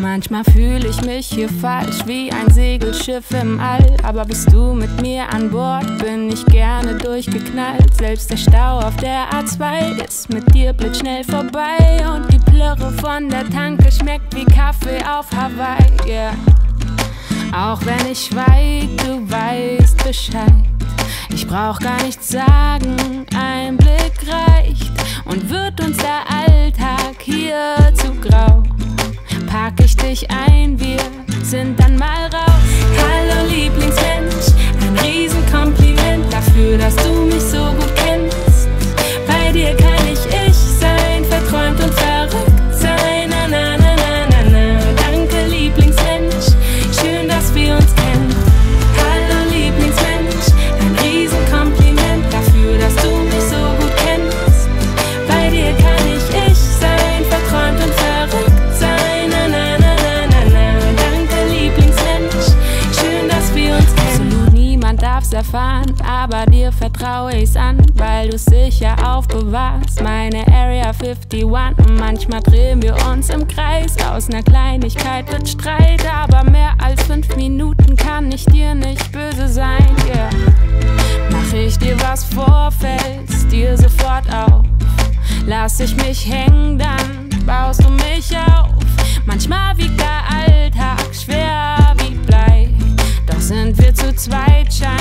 Manchmal fühle ich mich hier falsch wie ein Segelschiff im All. Aber bist du mit mir an Bord, bin ich gerne durchgeknallt. Selbst der Stau auf der A2 ist mit dir blitzschnell vorbei. Und die Plörre von der Tanke schmeckt wie Kaffee auf Hawaii. Yeah. Auch wenn ich schweig, du weißt Bescheid. Ich brauch gar nichts sagen, ein Blick reicht. Und wird uns der Alltag hier zu grau, pack ich dich ein, wir sind dann mal raus. Hallo Lieblingsmensch, ein Riesenkompliment dafür, dass du mich so gut kennst. Bei dir kann ich erfahren, aber dir vertraue ich's an, weil du's sicher aufbewahrst. Meine Area 51, manchmal drehen wir uns im Kreis. Aus ner Kleinigkeit wird Streit, aber mehr als fünf Minuten kann ich dir nicht böse sein. Yeah. Mach ich dir was vor, fällst dir sofort auf. Lass ich mich hängen, dann baust du mich auf. Manchmal wiegt der Alltag schwer wie Blei. Doch sind wir zu zweit, leicht.